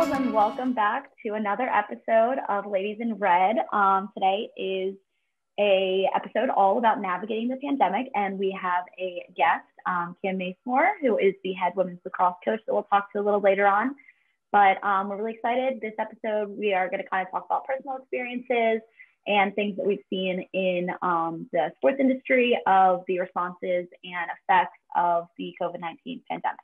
Waffles, and welcome back to another episode of Ladies in Red. Um, today is a episode all about navigating the pandemic, and we have a guest, um, Kim Masimore, who is the head women's lacrosse coach that we'll talk to a little later on. But um, we're really excited. This episode, we are going to kind of talk about personal experiences and things that we've seen in um, the sports industry of the responses and effects of the COVID 19 pandemic.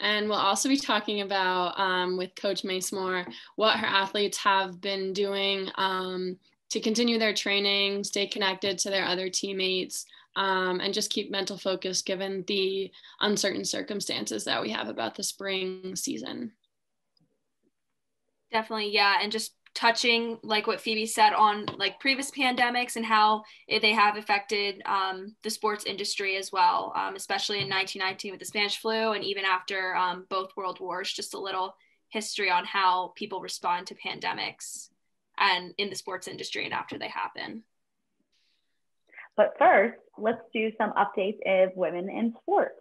And we'll also be talking about um, with Coach Masimore what her athletes have been doing um, to continue their training, stay connected to their other teammates, um, and just keep mental focus given the uncertain circumstances that we have about the spring season. Definitely, yeah. And just touching like what phoebe said on like previous pandemics and how they have affected um, the sports industry as well um, especially in 1919 with the spanish flu and even after um, both world wars. Just a little history on how people respond to pandemics and in the sports industry and after they happen. But first let's do some updates of women in sports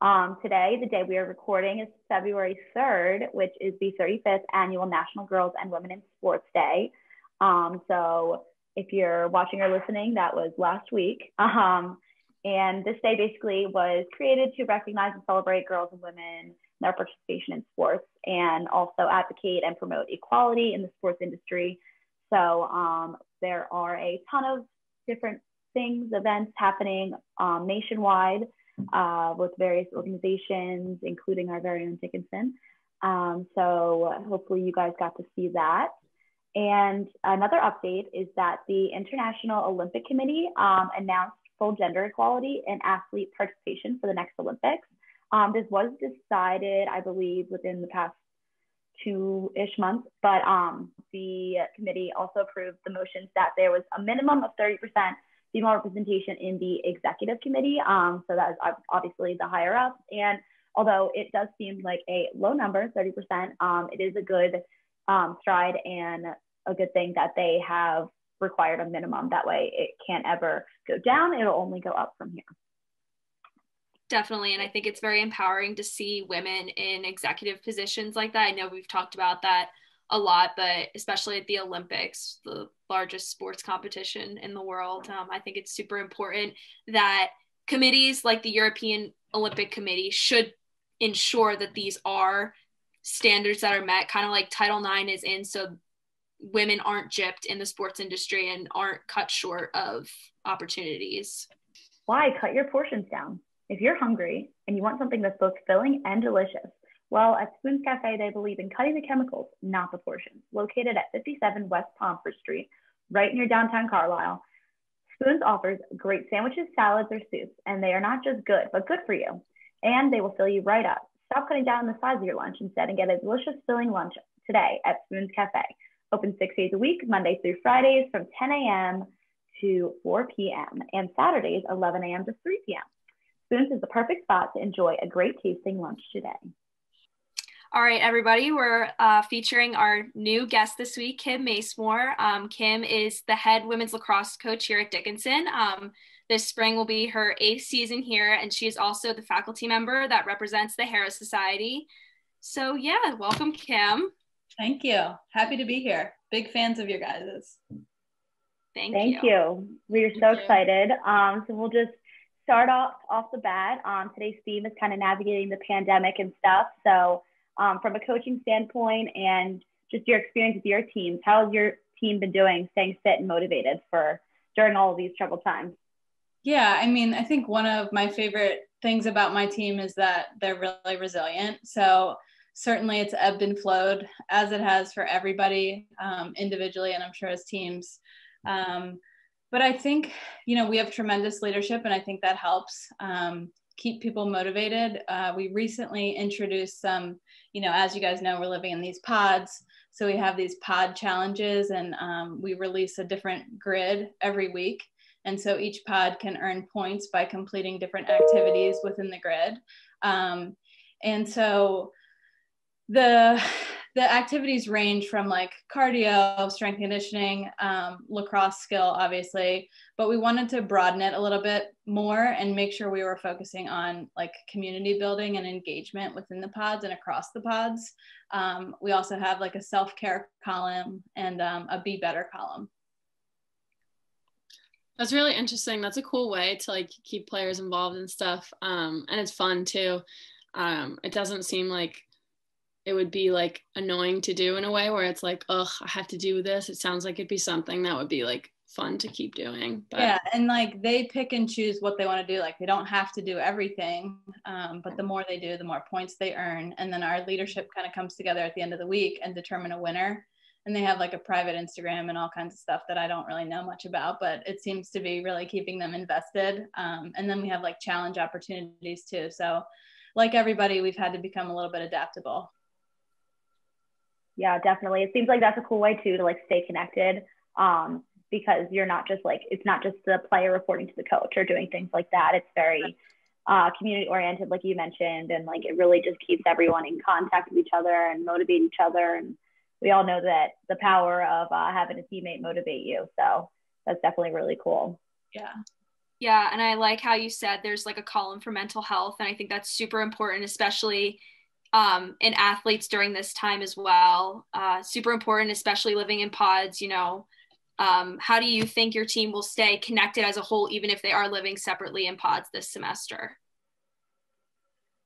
um, today, the day we are recording is February 3rd, which is the 35th annual National Girls and Women in Sports Day. Um, so if you're watching or listening, that was last week. Um, and this day basically was created to recognize and celebrate girls and women, and their participation in sports, and also advocate and promote equality in the sports industry. So um, there are a ton of different things, events happening um, nationwide uh, with various organizations, including our very own Dickinson. Um, so hopefully you guys got to see that. And another update is that the International Olympic Committee um, announced full gender equality in athlete participation for the next Olympics. Um, this was decided, I believe, within the past two-ish months, but um, the committee also approved the motions that there was a minimum of 30% female representation in the executive committee. Um, so that is obviously the higher ups. And although it does seem like a low number, 30%, um, it is a good um, stride and a good thing that they have required a minimum. That way it can't ever go down, it'll only go up from here. Definitely. And I think it's very empowering to see women in executive positions like that. I know we've talked about that a lot, but especially at the Olympics, the largest sports competition in the world, um, I think it's super important that committees like the European Olympic Committee should ensure that these are standards that are met, kind of like Title IX is in, so women aren't gypped in the sports industry and aren't cut short of opportunities. Why cut your portions down? If you're hungry and you want something that's both filling and delicious, well, at Spoons Cafe, they believe in cutting the chemicals, not the portions. Located at 57 West Pomfret Street, right near downtown Carlisle, Spoons offers great sandwiches, salads, or soups, and they are not just good, but good for you. And they will fill you right up. Stop cutting down the size of your lunch instead and get a delicious filling lunch today at Spoons Cafe. Open six days a week, Monday through Fridays from 10 a.m. to 4 p.m. and Saturdays 11 a.m. to 3 p.m. Spoons is the perfect spot to enjoy a great tasting lunch today. All right, everybody, we're uh, featuring our new guest this week, Kim Masimore. Um, Kim is the head women's lacrosse coach here at Dickinson. Um, this spring will be her eighth season here, and she is also the faculty member that represents the Harris Society. So, yeah, welcome, Kim. Thank you. Happy to be here. Big fans of your guys's. Thank, Thank you. you. We are so Thank excited. Um, so we'll just start off off the bat. Um, today's theme is kind of navigating the pandemic and stuff. So um, from a coaching standpoint and just your experience with your teams. How has your team been doing staying fit and motivated for during all of these troubled times? Yeah, I mean, I think one of my favorite things about my team is that they're really resilient. So certainly it's ebbed and flowed as it has for everybody um, individually and I'm sure as teams. Um, but I think, you know, we have tremendous leadership and I think that helps um, keep people motivated. Uh, we recently introduced some you know, as you guys know, we're living in these pods. So we have these pod challenges and um, we release a different grid every week. And so each pod can earn points by completing different activities within the grid. Um, and so the the activities range from like cardio, strength conditioning, um, lacrosse skill, obviously, but we wanted to broaden it a little bit more and make sure we were focusing on like community building and engagement within the pods and across the pods. Um, we also have like a self care column and um, a be better column. That's really interesting. That's a cool way to like keep players involved and stuff. Um, and it's fun too. Um, it doesn't seem like it would be like annoying to do in a way where it's like, ugh, I have to do this. It sounds like it'd be something that would be like fun to keep doing. But. Yeah, and like they pick and choose what they want to do. Like they don't have to do everything, um, but the more they do, the more points they earn. And then our leadership kind of comes together at the end of the week and determine a winner. And they have like a private Instagram and all kinds of stuff that I don't really know much about, but it seems to be really keeping them invested. Um, and then we have like challenge opportunities too. So, like everybody, we've had to become a little bit adaptable yeah, definitely. It seems like that's a cool way too to like stay connected. Um, because you're not just like it's not just the player reporting to the coach or doing things like that. It's very uh, community oriented, like you mentioned, and like it really just keeps everyone in contact with each other and motivate each other. And we all know that the power of uh, having a teammate motivate you. So that's definitely really cool. Yeah. Yeah, and I like how you said there's like a column for mental health, and I think that's super important, especially um, athletes during this time as well. Uh, super important, especially living in pods. You know, um, how do you think your team will stay connected as a whole, even if they are living separately in pods this semester?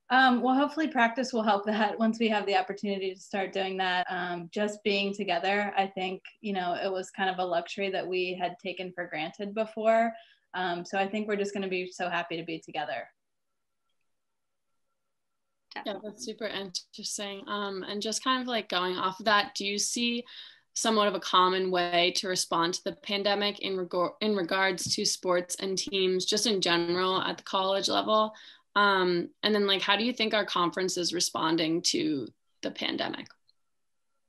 Um, well, hopefully, practice will help that once we have the opportunity to start doing that. Um, just being together, I think, you know, it was kind of a luxury that we had taken for granted before. Um, so I think we're just going to be so happy to be together. Definitely. Yeah, that's super interesting. Um, and just kind of like going off of that, do you see somewhat of a common way to respond to the pandemic in regard in regards to sports and teams, just in general at the college level? Um, and then like, how do you think our conference is responding to the pandemic?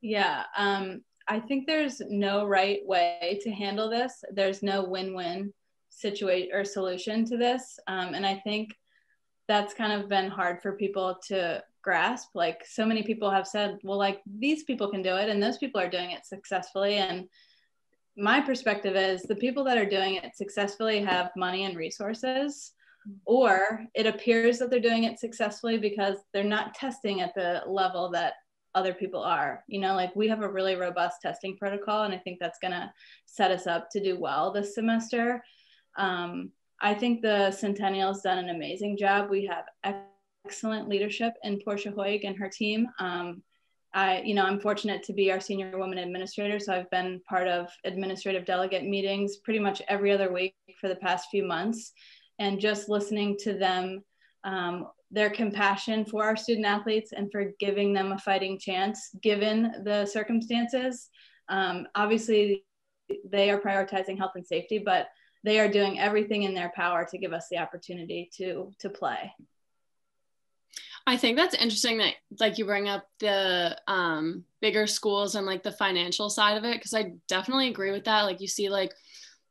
Yeah, um, I think there's no right way to handle this. There's no win-win situation or solution to this, um, and I think that's kind of been hard for people to grasp. Like so many people have said well like these people can do it and those people are doing it successfully. And my perspective is the people that are doing it successfully have money and resources or it appears that they're doing it successfully because they're not testing at the level that other people are. You know like we have a really robust testing protocol and i think that's going to set us up to do well this semester. Um, I think the Centennial's done an amazing job. We have excellent leadership in Portia Hoeg and her team. Um, I, you know, I'm fortunate to be our senior woman administrator, so I've been part of administrative delegate meetings pretty much every other week for the past few months, and just listening to them, um, their compassion for our student athletes and for giving them a fighting chance given the circumstances. Um, obviously, they are prioritizing health and safety, but they are doing everything in their power to give us the opportunity to to play I think that's interesting that like you bring up the um, bigger schools and like the financial side of it because I definitely agree with that. Like you see like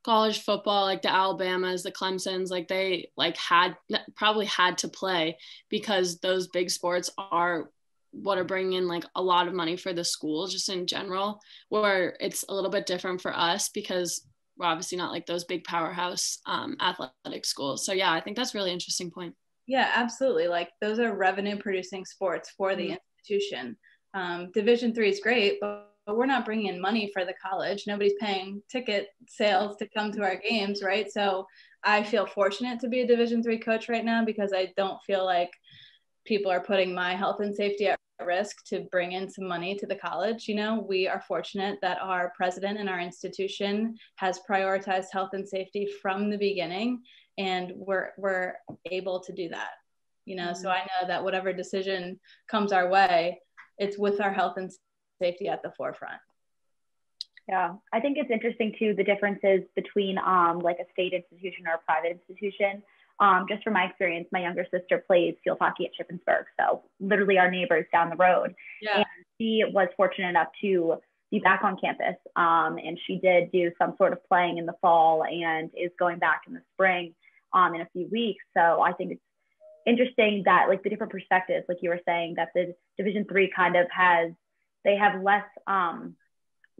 college football, like the Alabamas, the Clemsons, like they like had probably had to play because those big sports are what are bringing in like a lot of money for the school just in general. Where it's a little bit different for us because we're obviously not like those big powerhouse um, athletic schools. So yeah, I think that's really interesting point. Yeah, absolutely. Like those are revenue producing sports for the mm-hmm. institution. Um, Division three is great, but, but we're not bringing in money for the college. Nobody's paying ticket sales to come to our games, right? So I feel fortunate to be a Division three coach right now because I don't feel like people are putting my health and safety at risk to bring in some money to the college. You know, we are fortunate that our president and our institution has prioritized health and safety from the beginning, and we're we're able to do that. You know, mm-hmm. so I know that whatever decision comes our way, it's with our health and safety at the forefront. Yeah, I think it's interesting too the differences between um, like a state institution or a private institution um, just from my experience, my younger sister plays field hockey at Shippensburg, so literally our neighbors down the road. Yeah. And she was fortunate enough to be back on campus, um, and she did do some sort of playing in the fall and is going back in the spring um, in a few weeks. So I think it's interesting that like the different perspectives, like you were saying, that the Division three kind of has they have less um,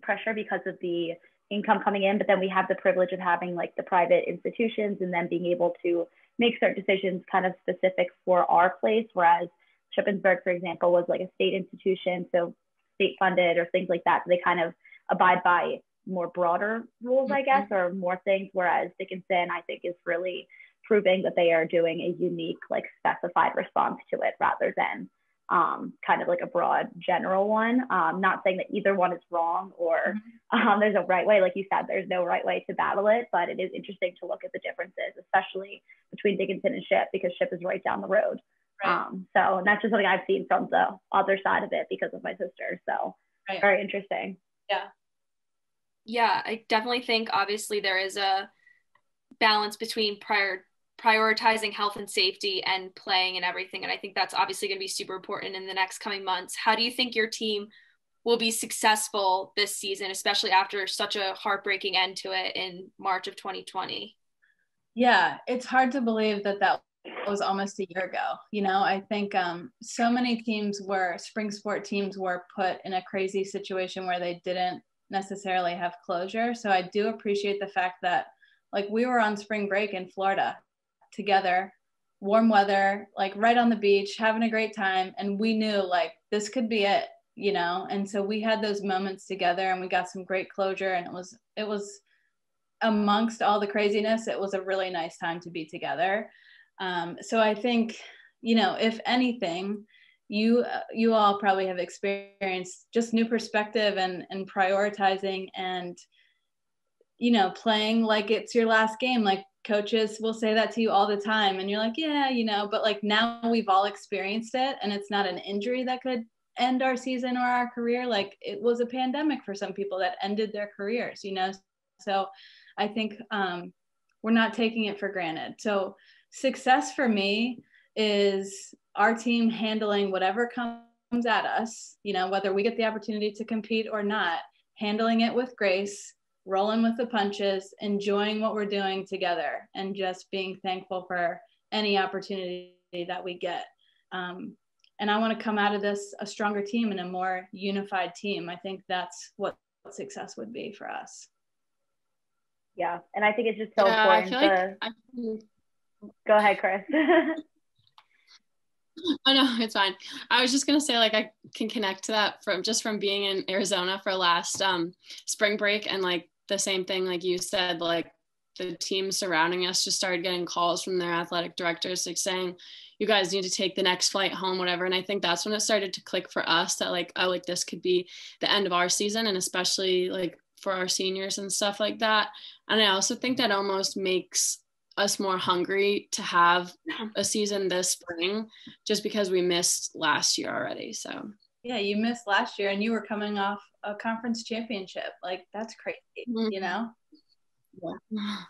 pressure because of the income coming in, but then we have the privilege of having like the private institutions and then being able to make certain decisions kind of specific for our place. Whereas Shippensburg, for example, was like a state institution, so state funded or things like that. So they kind of abide by more broader rules, mm-hmm. I guess, or more things. Whereas Dickinson, I think, is really proving that they are doing a unique, like specified response to it rather than um, kind of like a broad general one. Um, not saying that either one is wrong or mm-hmm. um, there's a right way. Like you said, there's no right way to battle it, but it is interesting to look at the differences, especially between Dickinson and Ship because Ship is right down the road. Right. Um, so and that's just something I've seen from the other side of it because of my sister. So right. very interesting. Yeah. Yeah, I definitely think obviously there is a balance between prior prioritizing health and safety and playing and everything. And I think that's obviously going to be super important in the next coming months. How do you think your team will be successful this season, especially after such a heartbreaking end to it in March of 2020? Yeah, it's hard to believe that that was almost a year ago. You know, I think um, so many teams were, spring sport teams were put in a crazy situation where they didn't necessarily have closure. So I do appreciate the fact that, like, we were on spring break in Florida together, warm weather, like right on the beach, having a great time. And we knew like this could be it, you know? And so we had those moments together and we got some great closure and it was, it was amongst all the craziness, it was a really nice time to be together. Um, so I think, you know, if anything, you you all probably have experienced just new perspective and and prioritizing and you know playing like it's your last game like coaches will say that to you all the time and you're like yeah you know but like now we've all experienced it and it's not an injury that could end our season or our career. Like it was a pandemic for some people that ended their careers you know? So i think um, we're not taking it for granted. So success for me is our team handling whatever comes at us you know whether we get the opportunity to compete or not handling it with grace rolling with the punches, enjoying what we're doing together, and just being thankful for any opportunity that we get. Um, and I want to come out of this a stronger team and a more unified team. I think that's what success would be for us. Yeah, and I think it's just so yeah, important. to... Like Go ahead, Chris. Oh no, it's fine. I was just gonna say like I can connect to that from just from being in Arizona for last um spring break and like the same thing like you said like the team surrounding us just started getting calls from their athletic directors like saying you guys need to take the next flight home whatever. And i think that's when it started to click for us that like oh like this could be the end of our season and especially like for our seniors and stuff like that. And i also think that almost makes us more hungry to have a season this spring just because we missed last year already so. Yeah you missed last year and you were coming off a conference championship. Like that's crazy, mm-hmm. you know? Yeah.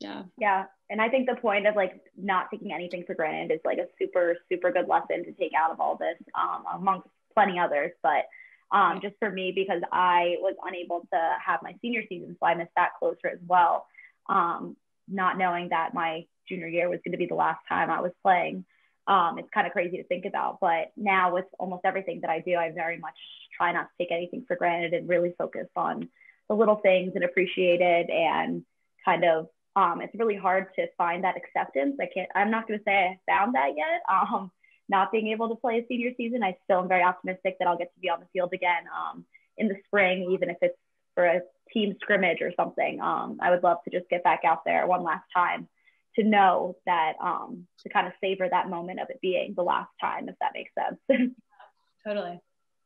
Yeah. Yeah. And I think the point of like not taking anything for granted is like a super, super good lesson to take out of all this, um, amongst plenty others. But um, just for me, because I was unable to have my senior season, so I missed that closer as well. Um, not knowing that my junior year was going to be the last time I was playing. Um, it's kind of crazy to think about. But now with almost everything that I do, I very much try not to take anything for granted and really focus on the little things and appreciate it and kind of um, it's really hard to find that acceptance. I can't, I'm not going to say I found that yet. Um, not being able to play a senior season, I still am very optimistic that I'll get to be on the field again um, in the spring, even if it's for a team scrimmage or something. Um, I would love to just get back out there one last time to know that, um, to kind of savor that moment of it being the last time, if that makes sense. totally.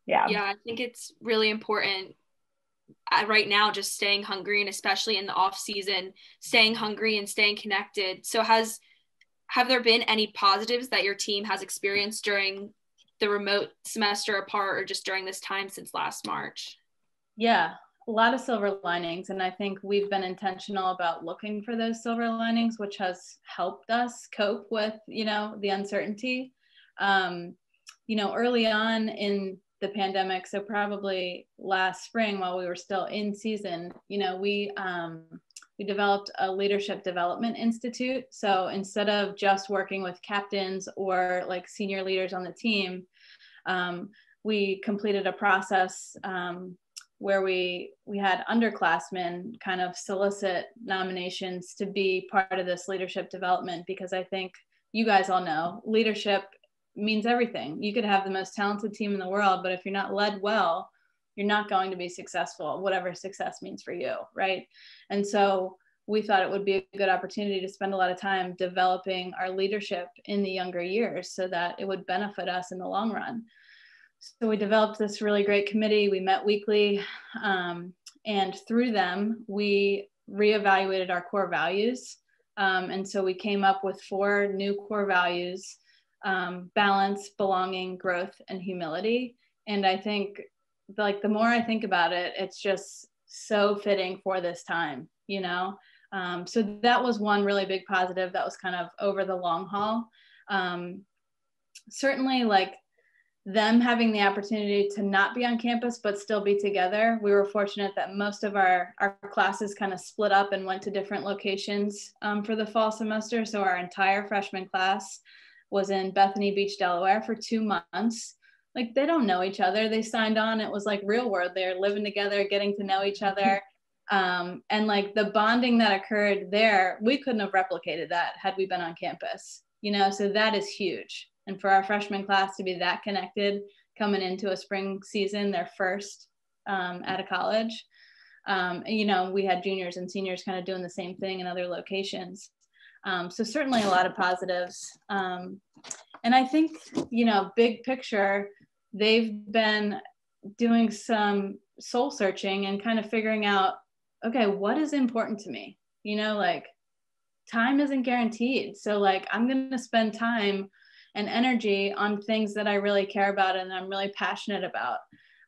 Yeah. Yeah i think it's really important uh, right now just staying hungry and especially in the off season staying hungry and staying connected. So has have there been any positives that your team has experienced during the remote semester apart or just during this time since last march? Yeah a lot of silver linings and i think we've been intentional about looking for those silver linings which has helped us cope with you know the uncertainty. Um, you know early on in the pandemic so probably last spring while we were still in season you know we um, we developed a leadership development institute. So instead of just working with captains or like senior leaders on the team um, we completed a process um, where we we had underclassmen kind of solicit nominations to be part of this leadership development because I think you guys all know leadership means everything. You could have the most talented team in the world, but if you're not led well, you're not going to be successful, whatever success means for you, right? And so we thought it would be a good opportunity to spend a lot of time developing our leadership in the younger years so that it would benefit us in the long run. So we developed this really great committee. We met weekly, um, and through them, we reevaluated our core values. Um, and so we came up with four new core values um, balance, belonging, growth, and humility. And I think, like, the more I think about it, it's just so fitting for this time, you know? Um, so that was one really big positive that was kind of over the long haul. Um, certainly, like, them having the opportunity to not be on campus but still be together. We were fortunate that most of our our classes kind of split up and went to different locations um, for the fall semester. So our entire freshman class was in bethany beach delaware for two months. Like they don't know each other. They signed on. It was like real world. They're living together getting to know each other. Um, and like the bonding that occurred there we couldn't have replicated that had we been on campus you know? So that is huge and for our freshman class to be that connected coming into a spring season, their first um, at a college. Um, you know, we had juniors and seniors kind of doing the same thing in other locations. Um, so certainly a lot of positives. Um, and I think, you know, big picture, they've been doing some soul searching and kind of figuring out, okay, what is important to me? You know, like time isn't guaranteed. So like I'm going to spend time and energy on things that I really care about and I'm really passionate about.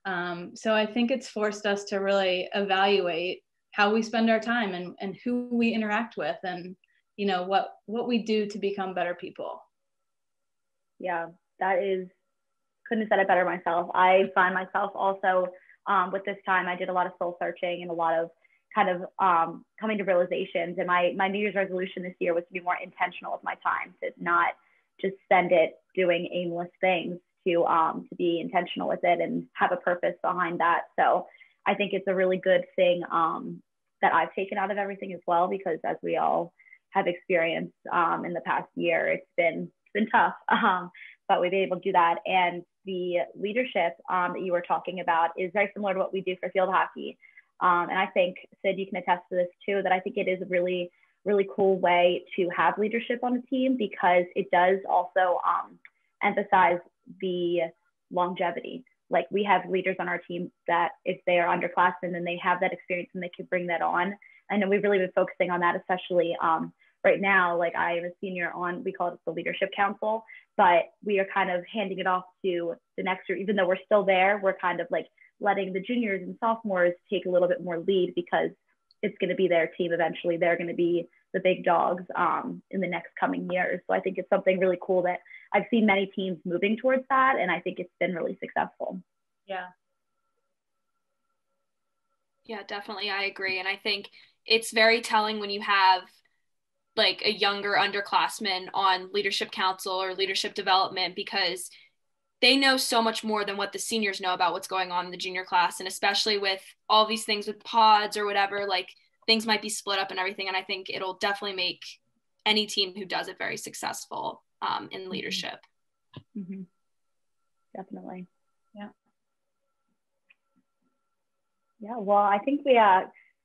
Um, so I think it's forced us to really evaluate how we spend our time and, and who we interact with and you know what what we do to become better people. Yeah, that is couldn't have said it better myself. I find myself also um, with this time I did a lot of soul searching and a lot of kind of um, coming to realizations. And my my New Year's resolution this year was to be more intentional with my time, to not just spend it doing aimless things to um, to be intentional with it and have a purpose behind that. So I think it's a really good thing um, that I've taken out of everything as well because as we all have experienced um, in the past year, it's been it's been tough, um, but we've been able to do that. And the leadership um, that you were talking about is very similar to what we do for field hockey. Um, and I think Sid, you can attest to this too. That I think it is really really cool way to have leadership on a team because it does also um, emphasize the longevity. Like we have leaders on our team that if they are underclassmen and they have that experience and they can bring that on. I know we've really been focusing on that, especially um, right now. Like I am a senior on, we call it the leadership council, but we are kind of handing it off to the next year. Even though we're still there, we're kind of like letting the juniors and sophomores take a little bit more lead because it's going to be their team eventually. They're going to be the big dogs um, in the next coming years. So I think it's something really cool that I've seen many teams moving towards that, and I think it's been really successful. Yeah. Yeah, definitely. I agree. And I think it's very telling when you have like a younger underclassman on leadership council or leadership development because they know so much more than what the seniors know about what's going on in the junior class and especially with all these things with pods or whatever like things might be split up and everything and i think it'll definitely make any team who does it very successful um, in mm-hmm. leadership mm-hmm. definitely yeah yeah well i think we uh,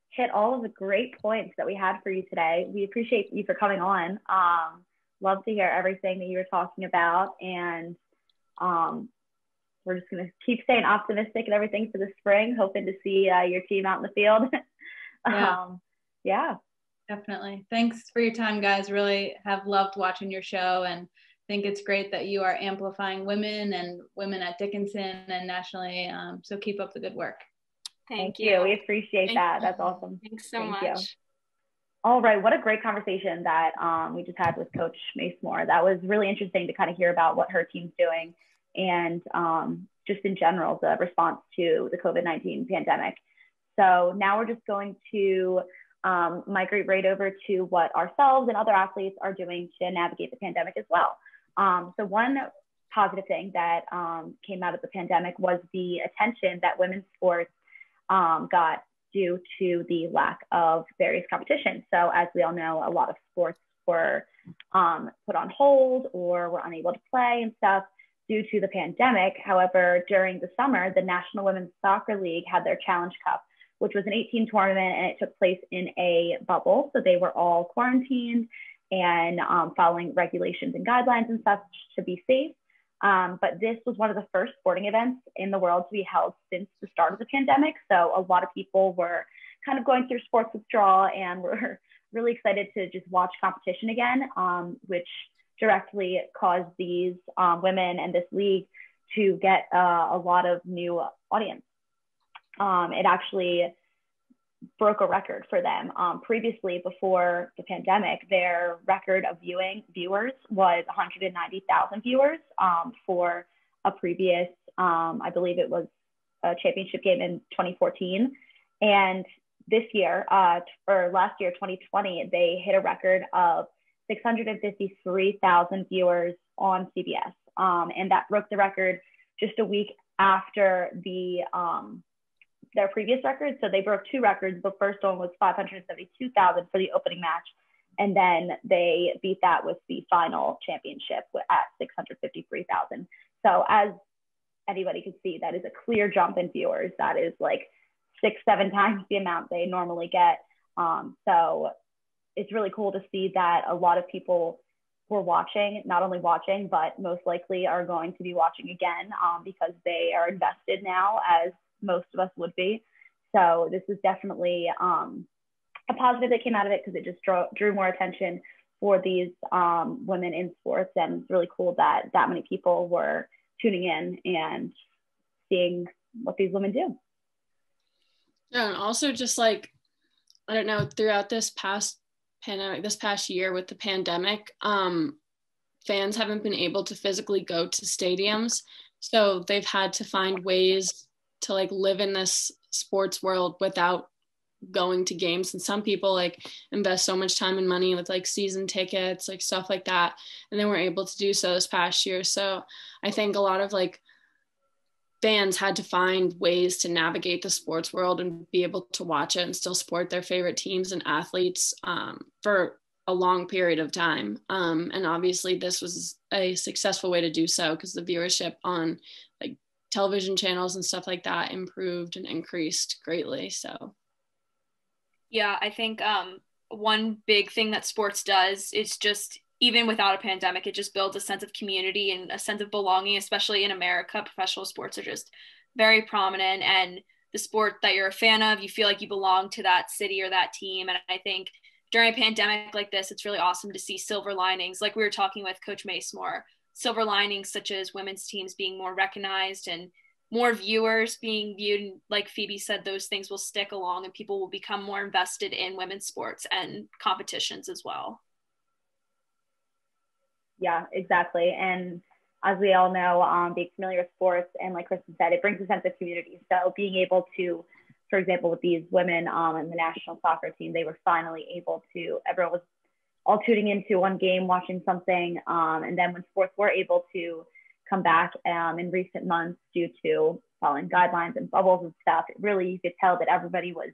hit all of the great points that we had for you today we appreciate you for coming on um, love to hear everything that you were talking about and um, we're just going to keep staying optimistic and everything for the spring, hoping to see uh, your team out in the field. yeah. Um, yeah. Definitely. Thanks for your time, guys. Really have loved watching your show and think it's great that you are amplifying women and women at Dickinson and nationally. Um, so keep up the good work. Thank, Thank you. you. We appreciate Thank that. You. That's awesome. Thanks so Thank much. You. All right, what a great conversation that um, we just had with Coach Masimore. That was really interesting to kind of hear about what her team's doing and um, just in general, the response to the COVID 19 pandemic. So now we're just going to um, migrate right over to what ourselves and other athletes are doing to navigate the pandemic as well. Um, so, one positive thing that um, came out of the pandemic was the attention that women's sports um, got due to the lack of various competitions. So, as we all know, a lot of sports were um, put on hold or were unable to play and stuff due to the pandemic. However, during the summer, the National Women's Soccer League had their Challenge Cup, which was an 18 tournament and it took place in a bubble. So they were all quarantined and um, following regulations and guidelines and such to be safe. Um, but this was one of the first sporting events in the world to be held since the start of the pandemic. So a lot of people were kind of going through sports withdrawal and were really excited to just watch competition again, um, which directly caused these um, women and this league to get uh, a lot of new audience. Um, it actually broke a record for them. Um, previously, before the pandemic, their record of viewing viewers was 190,000 viewers um, for a previous, um, I believe it was a championship game in 2014. And this year, uh, or last year, 2020, they hit a record of 653,000 viewers on CBS. Um, and that broke the record just a week after the um, their previous record. So they broke two records. The first one was 572,000 for the opening match. And then they beat that with the final championship at 653,000. So as anybody could see, that is a clear jump in viewers. That is like six, seven times the amount they normally get. Um, so it's really cool to see that a lot of people were watching, not only watching, but most likely are going to be watching again um, because they are invested now, as most of us would be. So this is definitely um, a positive that came out of it because it just drew, drew more attention for these um, women in sports, and it's really cool that that many people were tuning in and seeing what these women do. And also just like I don't know, throughout this past pandemic, this past year with the pandemic, um, fans haven't been able to physically go to stadiums. So they've had to find ways to like live in this sports world without going to games and some people like invest so much time and money with like season tickets like stuff like that and they weren't able to do so this past year so i think a lot of like fans had to find ways to navigate the sports world and be able to watch it and still support their favorite teams and athletes um, for a long period of time. Um, and obviously, this was a successful way to do so because the viewership on like television channels and stuff like that improved and increased greatly. So, yeah, I think um, one big thing that sports does is just even without a pandemic, it just builds a sense of community and a sense of belonging, especially in America. Professional sports are just very prominent, and the sport that you're a fan of, you feel like you belong to that city or that team. And I think during a pandemic like this, it's really awesome to see silver linings, like we were talking with Coach Masimore, silver linings such as women's teams being more recognized and more viewers being viewed. Like Phoebe said, those things will stick along and people will become more invested in women's sports and competitions as well yeah, exactly. And as we all know, um, being familiar with sports and like Kristen said, it brings a sense of community. So being able to, for example, with these women um, in the national soccer team, they were finally able to, everyone was all tuning into one game, watching something. Um, and then when sports were able to come back um, in recent months due to following guidelines and bubbles and stuff, it really, you could tell that everybody was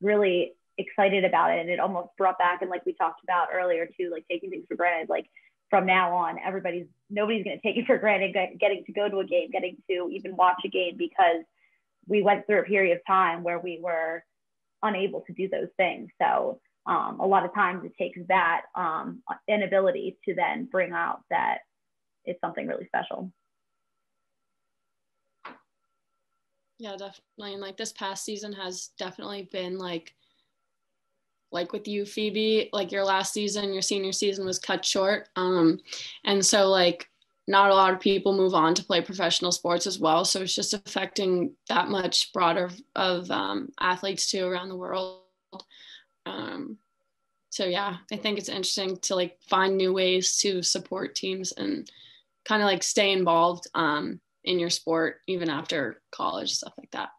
really excited about it. And it almost brought back, and like we talked about earlier too, like taking things for granted, like from now on, everybody's nobody's going to take it for granted getting to go to a game, getting to even watch a game because we went through a period of time where we were unable to do those things. So um, a lot of times it takes that um, inability to then bring out that it's something really special. Yeah, definitely. And like this past season has definitely been like like with you phoebe like your last season your senior season was cut short um and so like not a lot of people move on to play professional sports as well so it's just affecting that much broader of um, athletes too around the world um, so yeah i think it's interesting to like find new ways to support teams and kind of like stay involved um, in your sport even after college stuff like that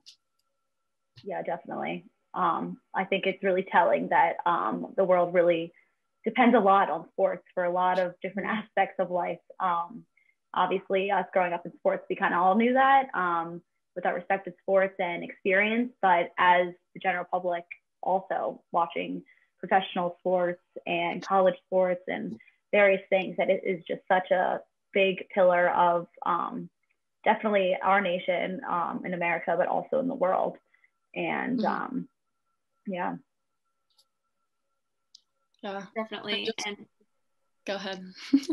yeah definitely um, I think it's really telling that um, the world really depends a lot on sports for a lot of different aspects of life. Um, obviously, us growing up in sports, we kind of all knew that um, with our respective sports and experience. But as the general public, also watching professional sports and college sports and various things, that it is just such a big pillar of um, definitely our nation um, in America, but also in the world. And mm-hmm. um, yeah. Yeah, definitely. Just, and go ahead.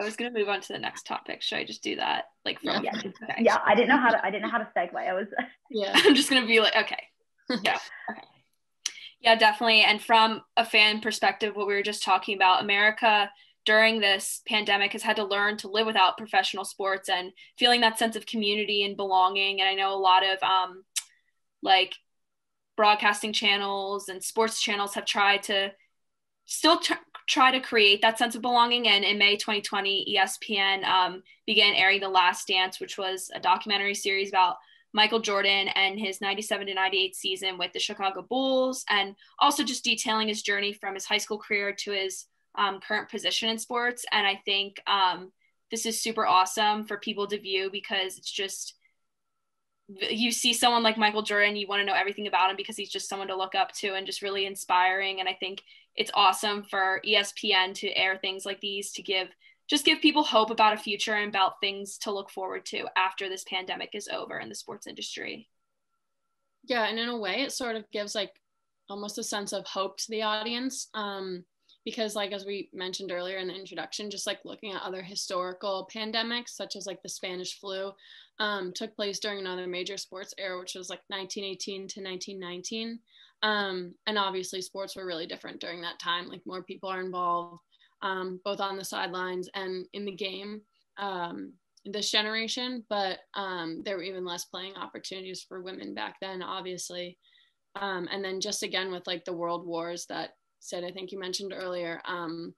I was gonna move on to the next topic. Should I just do that? Like from yeah, okay. yeah. I didn't know how to. I didn't know how to segue. I was. Yeah. I'm just gonna be like, okay. Yeah. Okay. Yeah, definitely. And from a fan perspective, what we were just talking about, America during this pandemic has had to learn to live without professional sports and feeling that sense of community and belonging. And I know a lot of um, like broadcasting channels and sports channels have tried to still tr- try to create that sense of belonging. And in May 2020, ESPN um, began airing The Last Dance, which was a documentary series about Michael Jordan and his 97 to 98 season with the Chicago Bulls, and also just detailing his journey from his high school career to his um, current position in sports. And I think um, this is super awesome for people to view because it's just you see someone like Michael Jordan, you want to know everything about him because he's just someone to look up to and just really inspiring. And I think it's awesome for ESPN to air things like these to give just give people hope about a future and about things to look forward to after this pandemic is over in the sports industry. Yeah, and in a way, it sort of gives like almost a sense of hope to the audience. Um, because like as we mentioned earlier in the introduction just like looking at other historical pandemics such as like the spanish flu um, took place during another major sports era which was like 1918 to 1919 um, and obviously sports were really different during that time like more people are involved um, both on the sidelines and in the game um, this generation, but um, there were even less playing opportunities for women back then, obviously. Um, and then just again with like the world wars that said, I think you mentioned earlier, um,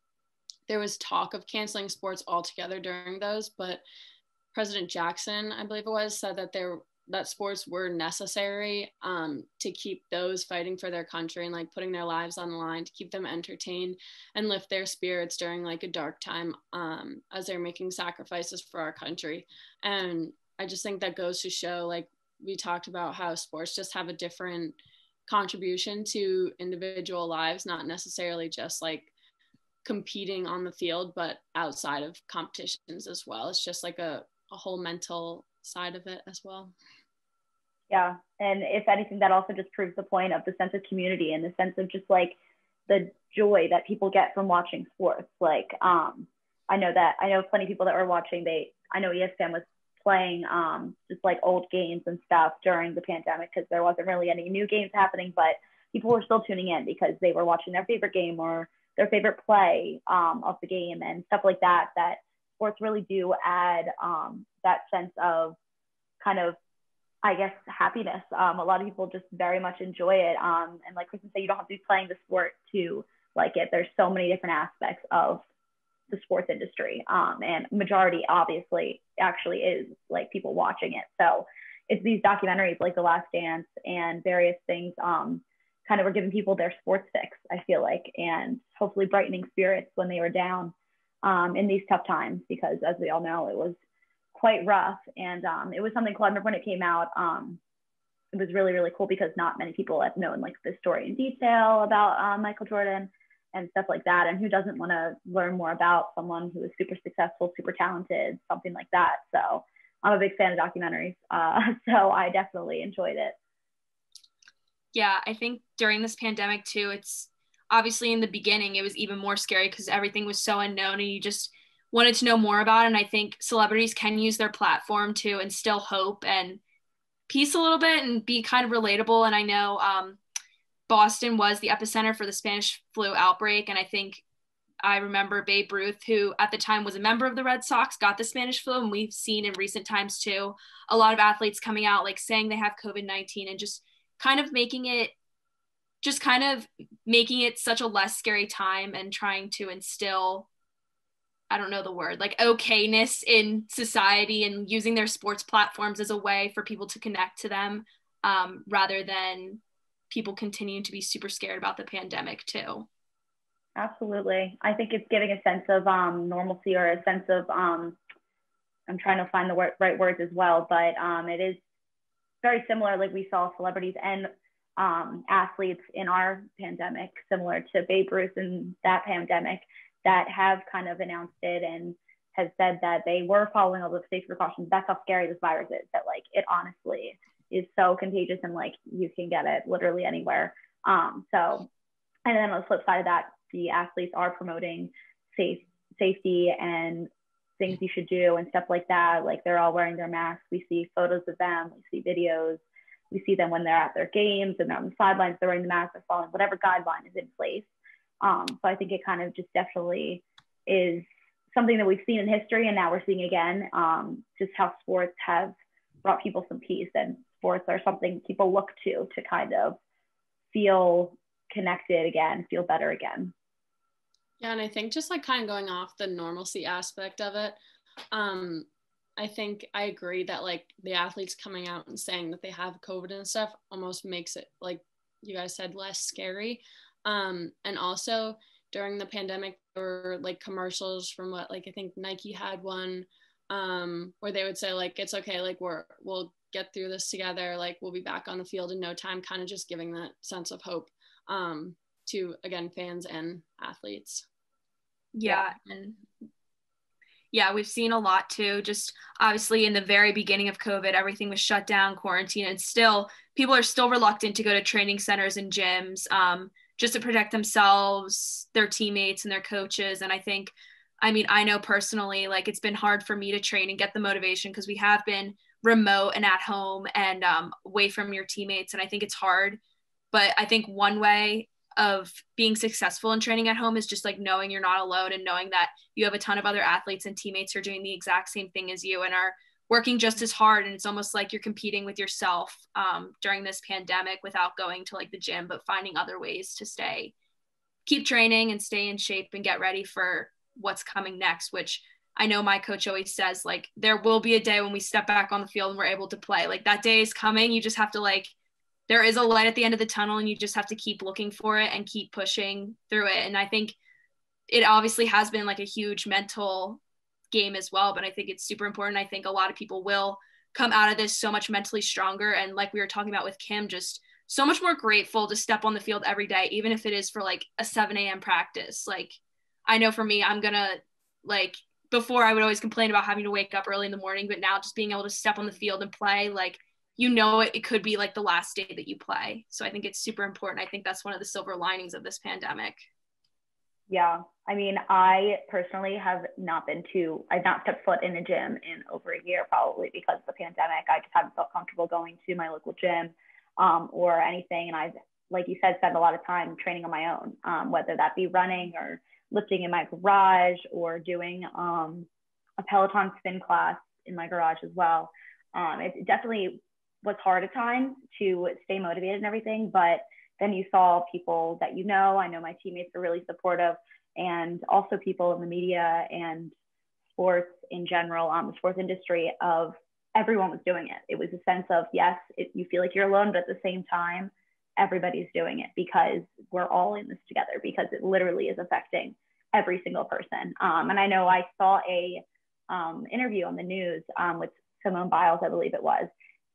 there was talk of canceling sports altogether during those, but President Jackson, I believe it was, said that there that sports were necessary um, to keep those fighting for their country and like putting their lives on the line to keep them entertained and lift their spirits during like a dark time um, as they're making sacrifices for our country. And i just think that goes to show like we talked about how sports just have a different contribution to individual lives not necessarily just like competing on the field but outside of competitions as well. It's just like a, a whole mental side of it as well. Yeah. And if anything, that also just proves the point of the sense of community and the sense of just like the joy that people get from watching sports. Like, um, I know that I know plenty of people that were watching, they, I know ESPN was playing um, just like old games and stuff during the pandemic because there wasn't really any new games happening, but people were still tuning in because they were watching their favorite game or their favorite play um, of the game and stuff like that. That sports really do add um, that sense of kind of I guess happiness. Um, a lot of people just very much enjoy it. Um, and like Kristen said, you don't have to be playing the sport to like it. There's so many different aspects of the sports industry. Um, and majority obviously actually is like people watching it. So it's these documentaries like The Last Dance and various things um, kind of were giving people their sports fix, I feel like, and hopefully brightening spirits when they were down um, in these tough times because as we all know, it was quite rough. And um, it was something cool. I remember when it came out, um, it was really, really cool because not many people have known like the story in detail about uh, Michael Jordan and stuff like that. And who doesn't want to learn more about someone who is super successful, super talented, something like that. So I'm a big fan of documentaries. Uh, so I definitely enjoyed it. Yeah, I think during this pandemic too, it's obviously in the beginning, it was even more scary because everything was so unknown and you just wanted to know more about. it. And I think celebrities can use their platform to instill hope and peace a little bit and be kind of relatable. And I know um, Boston was the epicenter for the Spanish flu outbreak. And I think I remember Babe Ruth, who at the time was a member of the Red Sox, got the Spanish flu. And we've seen in recent times too, a lot of athletes coming out like saying they have COVID 19 and just kind of making it just kind of making it such a less scary time and trying to instill I don't know the word, like okayness in society and using their sports platforms as a way for people to connect to them um, rather than people continuing to be super scared about the pandemic too. Absolutely. I think it's giving a sense of um, normalcy or a sense of um, I'm trying to find the right words as well, but um, it is very similar. Like we saw celebrities and um, athletes in our pandemic, similar to Babe Ruth in that pandemic, that have kind of announced it and has said that they were following all the safety precautions. That's how scary this virus is. That like it honestly is so contagious and like you can get it literally anywhere. Um, so, and then on the flip side of that, the athletes are promoting safe safety and things you should do and stuff like that. Like they're all wearing their masks. We see photos of them. We see videos. We see them when they're at their games and they're on the sidelines. They're wearing the mask. They're following whatever guideline is in place. Um, so I think it kind of just definitely is something that we've seen in history and now we're seeing again. Um, just how sports have brought people some peace and sports are something people look to to kind of feel connected again, feel better again. Yeah, and I think just like kind of going off the normalcy aspect of it, um, I think I agree that like the athletes coming out and saying that they have COVID and stuff almost makes it like you guys said less scary. Um, and also during the pandemic, there were like commercials from what like I think Nike had one um, where they would say like it's okay, like we're we'll get through this together, like we'll be back on the field in no time, kind of just giving that sense of hope um, to again fans and athletes. Yeah, and yeah, we've seen a lot too. Just obviously in the very beginning of COVID, everything was shut down, quarantine, and still people are still reluctant to go to training centers and gyms um, just to protect themselves, their teammates, and their coaches. And I think, I mean, I know personally, like it's been hard for me to train and get the motivation because we have been remote and at home and um, away from your teammates. And I think it's hard. But I think one way of being successful in training at home is just like knowing you're not alone and knowing that you have a ton of other athletes and teammates who are doing the exact same thing as you and are working just as hard. And it's almost like you're competing with yourself um, during this pandemic without going to like the gym but finding other ways to stay keep training and stay in shape and get ready for what's coming next which i know my coach always says like there will be a day when we step back on the field and we're able to play. Like that day is coming. You just have to like there is a light at the end of the tunnel and you just have to keep looking for it and keep pushing through it. And i think it obviously has been like a huge mental game as well but i think it's super important. I think a lot of people will come out of this so much mentally stronger. And like we were talking about with kim just so much more grateful to step on the field every day even if it is for like a 7 a.m practice. Like i know for me i'm gonna like before i would always complain about having to wake up early in the morning but now just being able to step on the field and play like you know it, it could be like the last day that you play. So I think it's super important. I think that's one of the silver linings of this pandemic. Yeah. I mean, I personally have not been to, I've not stepped foot in a gym in over a year, probably because of the pandemic. I just haven't felt comfortable going to my local gym um, or anything. And I've, like you said, spent a lot of time training on my own, um, whether that be running or lifting in my garage or doing um, a Peloton spin class in my garage as well. Um, it definitely was hard at times to stay motivated and everything, but then you saw people that you know. I know my teammates were really supportive, and also people in the media and sports in general, um, the sports industry of everyone was doing it. It was a sense of yes, it, you feel like you're alone, but at the same time, everybody's doing it because we're all in this together because it literally is affecting every single person. Um, and I know I saw a um, interview on the news um, with Simone Biles, I believe it was,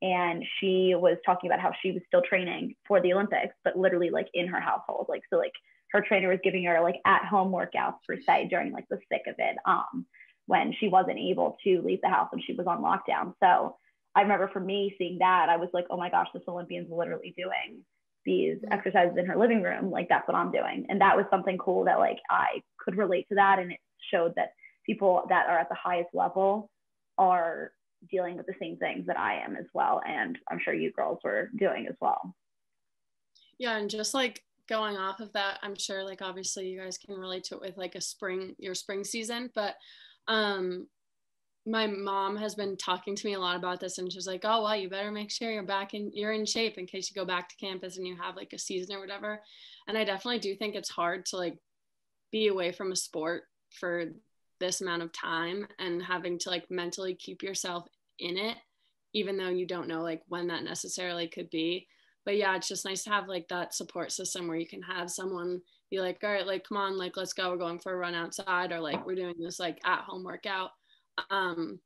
and she was talking about how she was still training for the Olympics, but literally like in her household. Like so like her trainer was giving her like at home workouts per se during like the thick of it um when she wasn't able to leave the house and she was on lockdown. So I remember for me seeing that, I was like, oh my gosh, this Olympian's literally doing these mm-hmm. exercises in her living room. Like that's what I'm doing. And that was something cool that like I could relate to that. And it showed that people that are at the highest level are dealing with the same things that I am as well. And I'm sure you girls were doing as well. Yeah. And just like going off of that, I'm sure like obviously you guys can relate to it with like a spring, your spring season, but um, my mom has been talking to me a lot about this and she's like, oh, well, you better make sure you're back in, you're in shape in case you go back to campus and you have like a season or whatever. And I definitely do think it's hard to like be away from a sport for this amount of time and having to like mentally keep yourself in it even though you don't know like when that necessarily could be. But yeah it's just nice to have like that support system where you can have someone be like all right like come on like let's go. We're going for a run outside or like we're doing this like at home workout. Um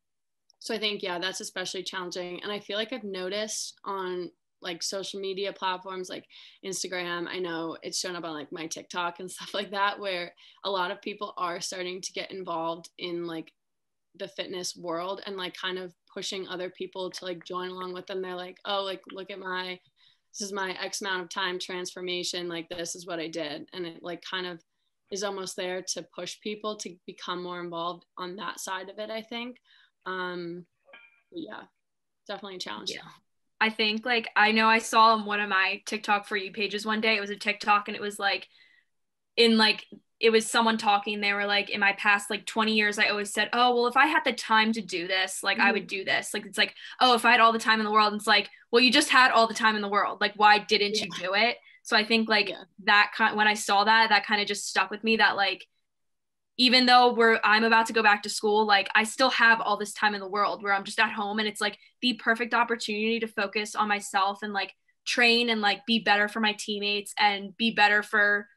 So I think, yeah, that's especially challenging. And I feel like I've noticed on like social media platforms like Instagram, I know it's shown up on like my TikTok and stuff like that, where a lot of people are starting to get involved in like the fitness world and like kind of pushing other people to like join along with them. They're like, oh, like look at my this is my X amount of time transformation. Like this is what I did. And it like kind of is almost there to push people to become more involved on that side of it, I think. Um yeah, definitely a challenge. Yeah. I think like I know I saw on one of my TikTok for you pages one day. It was a TikTok and it was like in like it was someone talking they were like in my past like 20 years i always said oh well if i had the time to do this like mm-hmm. i would do this like it's like oh if i had all the time in the world and it's like well you just had all the time in the world like why didn't yeah. you do it so i think like yeah. that kind when i saw that that kind of just stuck with me that like even though we're i'm about to go back to school like i still have all this time in the world where i'm just at home and it's like the perfect opportunity to focus on myself and like train and like be better for my teammates and be better for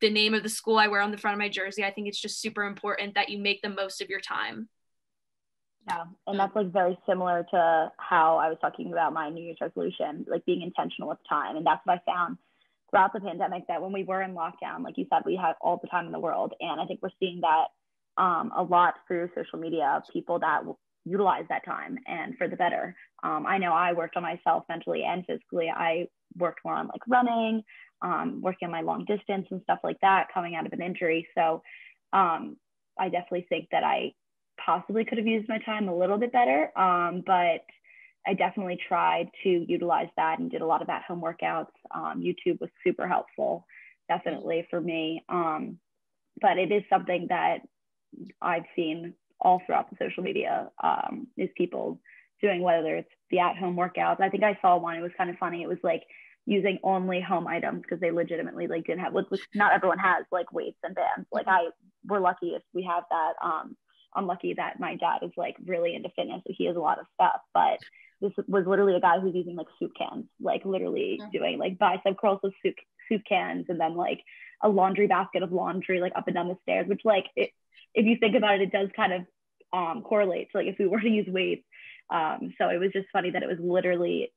the name of the school I wear on the front of my jersey. I think it's just super important that you make the most of your time. Yeah, and that's like very similar to how I was talking about my New Year's resolution, like being intentional with time. And that's what I found throughout the pandemic that when we were in lockdown, like you said, we had all the time in the world. And I think we're seeing that um, a lot through social media, of people that utilize that time and for the better. Um, I know I worked on myself mentally and physically. I worked more on like running, um, working on my long distance and stuff like that coming out of an injury. So um, I definitely think that I possibly could have used my time a little bit better. Um, but I definitely tried to utilize that and did a lot of at home workouts. Um, YouTube was super helpful, definitely for me. Um, but it is something that I've seen all throughout the social media um, is people doing whether it's the at home workouts. I think I saw one, it was kind of funny. It was like using only home items because they legitimately like didn't have which not everyone has like weights and bands like i we're lucky if we have that um i'm lucky that my dad is like really into fitness so he has a lot of stuff but this was literally a guy who's using like soup cans like literally mm-hmm. doing like bicep curls with soup soup cans and then like a laundry basket of laundry like up and down the stairs which like it, if you think about it it does kind of um correlate to like if we were to use weights um so it was just funny that it was literally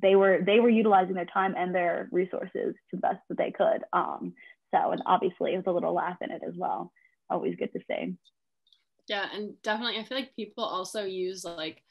they were they were utilizing their time and their resources to the best that they could. Um, so and obviously with a little laugh in it as well. Always good to say. Yeah, and definitely I feel like people also use like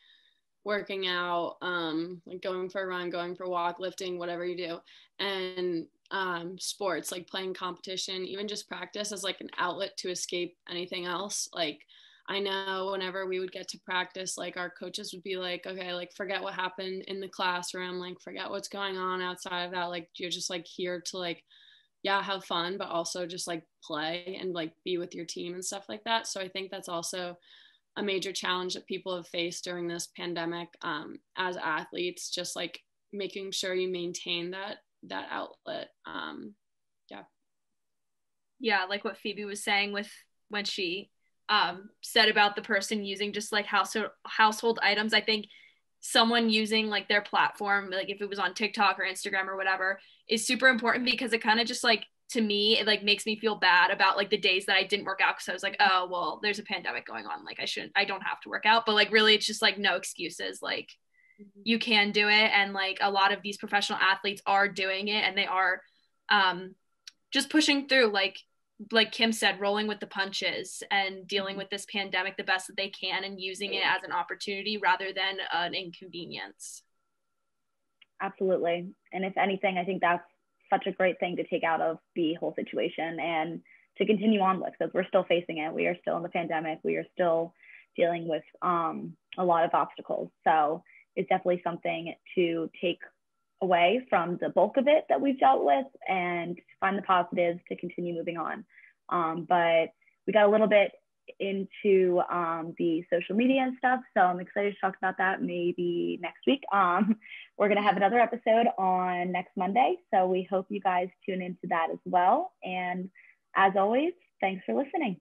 working out, um, like going for a run, going for a walk, lifting, whatever you do, and um, sports like playing competition, even just practice as like an outlet to escape anything else. Like I know whenever we would get to practice, like our coaches would be like, okay, like forget what happened in the classroom, like forget what's going on outside of that. Like you're just like here to like, yeah, have fun, but also just like play and like be with your team and stuff like that. So I think that's also a major challenge that people have faced during this pandemic um, as athletes, just like making sure you maintain that that outlet. Um, yeah. Yeah, like what Phoebe was saying with when she um, said about the person using just like household household items. I think someone using like their platform, like if it was on TikTok or Instagram or whatever, is super important because it kind of just like to me it like makes me feel bad about like the days that I didn't work out because I was like, oh well, there's a pandemic going on, like I shouldn't, I don't have to work out, but like really, it's just like no excuses, like mm-hmm. you can do it, and like a lot of these professional athletes are doing it, and they are um, just pushing through, like like Kim said, rolling with the punches and dealing mm-hmm. with this pandemic the best that they can and using it as an opportunity rather than an inconvenience. Absolutely. And if anything, I think that's such a great thing to take out of the whole situation and to continue on with because we're still facing it. We are still in the pandemic. We are still dealing with um, a lot of obstacles. So it's definitely something to take away from the bulk of it that we've dealt with and find the positives to continue moving on. Um, but we got a little bit into um, the social media and stuff. So I'm excited to talk about that maybe next week. Um, we're going to have another episode on next Monday. So we hope you guys tune into that as well. And as always, thanks for listening.